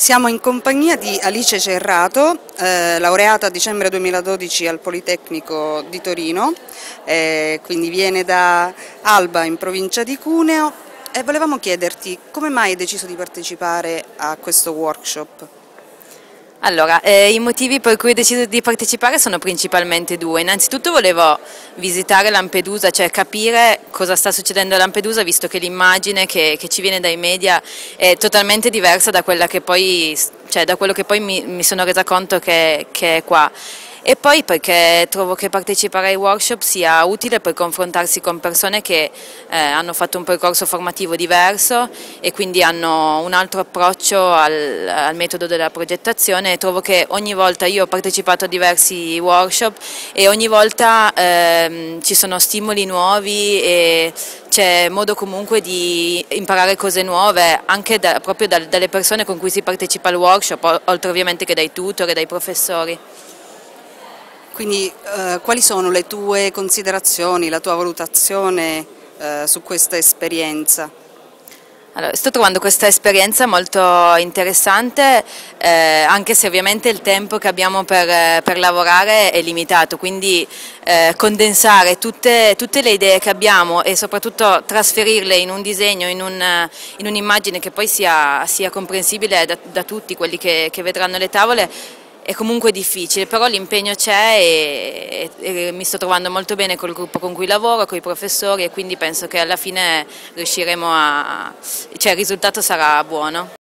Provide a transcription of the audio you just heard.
Siamo in compagnia di Alice Cerrato, eh, laureata a dicembre 2012 al Politecnico di Torino, eh, quindi viene da Alba in provincia di Cuneo e volevamo chiederti come mai hai deciso di partecipare a questo workshop? Allora, eh, i motivi per cui ho deciso di partecipare sono principalmente due. Innanzitutto volevo visitare Lampedusa, cioè capire cosa sta succedendo a Lampedusa, visto che l'immagine che, che, ci viene dai media è totalmente diversa da, poi, cioè, da quello che poi mi, mi sono resa conto che, che è qua e poi perché trovo che partecipare ai workshop sia utile per confrontarsi con persone che eh, hanno fatto un percorso formativo diverso e quindi hanno un altro approccio al, al metodo della progettazione e trovo che ogni volta io ho partecipato a diversi workshop e ogni volta ehm, ci sono stimoli nuovi e c'è modo comunque di imparare cose nuove anche da, proprio da, dalle persone con cui si partecipa al workshop, oltre ovviamente che dai tutor e dai professori. Quindi eh, quali sono le tue considerazioni, la tua valutazione eh, su questa esperienza? Allora, sto trovando questa esperienza molto interessante, eh, anche se ovviamente il tempo che abbiamo per, per lavorare è limitato, quindi eh, condensare tutte, tutte, le idee che abbiamo e soprattutto trasferirle in un disegno, in, un, in un'immagine che poi sia, sia comprensibile da, da, tutti quelli che, che vedranno le tavole, è comunque difficile, però l'impegno c'è e, e, e, mi sto trovando molto bene col gruppo con cui lavoro, con i professori e quindi penso che alla fine riusciremo a, cioè il risultato sarà buono.